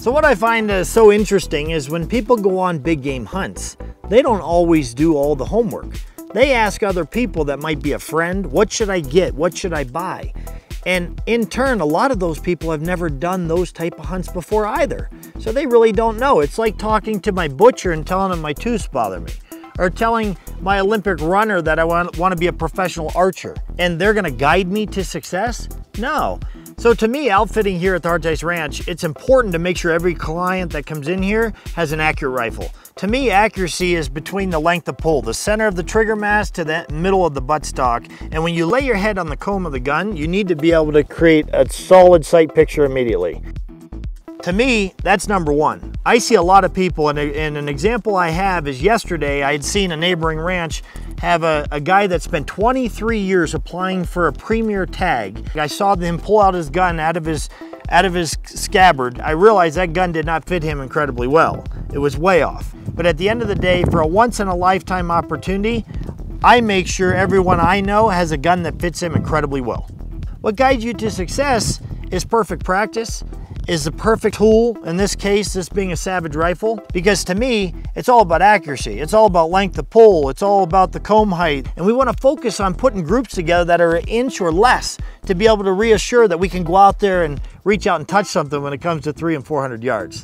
So what I find uh, so interesting is when people go on big game hunts, they don't always do all the homework. They ask other people that might be a friend, what should I get? What should I buy? And in turn, a lot of those people have never done those type of hunts before either. So they really don't know. It's like talking to my butcher and telling him my tooths bother me. Or telling my Olympic runner that I want, want to be a professional archer. And they're gonna guide me to success? No. So to me, outfitting here at the Harteis Ranch, it's important to make sure every client that comes in here has an accurate rifle. To me, accuracy is between the length of pull, the center of the trigger mass to the middle of the buttstock. And when you lay your head on the comb of the gun, you need to be able to create a solid sight picture immediately. To me, that's number one. I see a lot of people, and an example I have is yesterday I had seen a neighboring ranch have a, a guy that spent 23 years applying for a premier tag. I saw him pull out his gun out of his out of his scabbard. I realized that gun did not fit him incredibly well. It was way off. But at the end of the day, for a once in a lifetime opportunity, I make sure everyone I know has a gun that fits him incredibly well. What guides you to success is perfect practice is the perfect tool, in this case, this being a Savage rifle, because to me, it's all about accuracy. It's all about length of pull. It's all about the comb height. And we wanna focus on putting groups together that are an inch or less to be able to reassure that we can go out there and reach out and touch something when it comes to three and 400 yards.